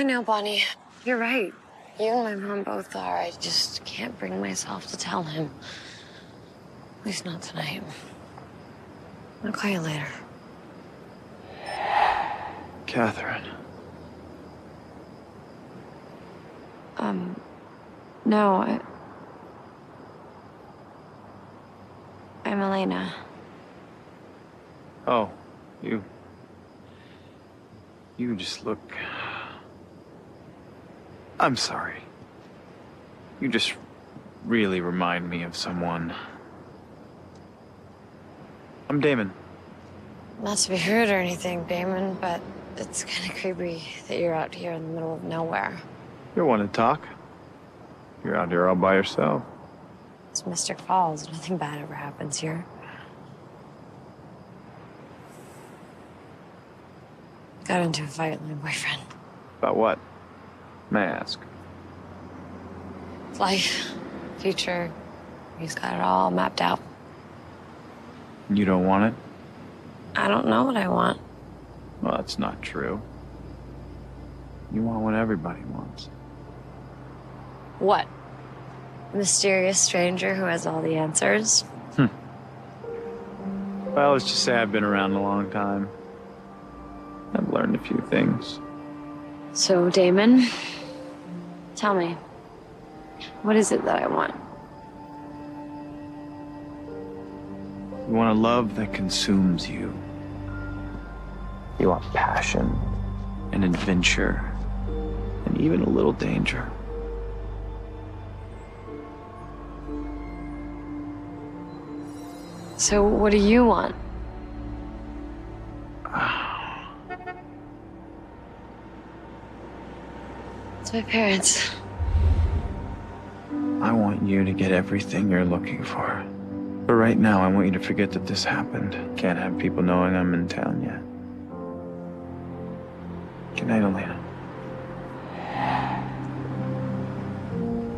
I know, Bonnie. You're right. You and my mom both are. I just can't bring myself to tell him. At least not tonight. I'll call you later. Katherine. Um, no, I... I'm Elena. Oh, you. You just look. I'm sorry. You just really remind me of someone. I'm Damon. Not to be rude or anything, Damon, but it's kind of creepy that you're out here in the middle of nowhere. You want to talk? You're out here all by yourself. It's Mystic Falls. Nothing bad ever happens here. Got into a fight with my boyfriend. About what? May I ask? Life, future. He's got it all mapped out. You don't want it? I don't know what I want. Well, that's not true. You want what everybody wants. What? A mysterious stranger who has all the answers? Hmm. Well, let's just say I've been around a long time. I've learned a few things. So, Damon, tell me, what is it that I want? You want a love that consumes you. You want passion and adventure and even a little danger. So, what do you want? It's my parents. I want you to get everything you're looking for. But right now, I want you to forget that this happened. Can't have people knowing I'm in town yet. Good night, Elena.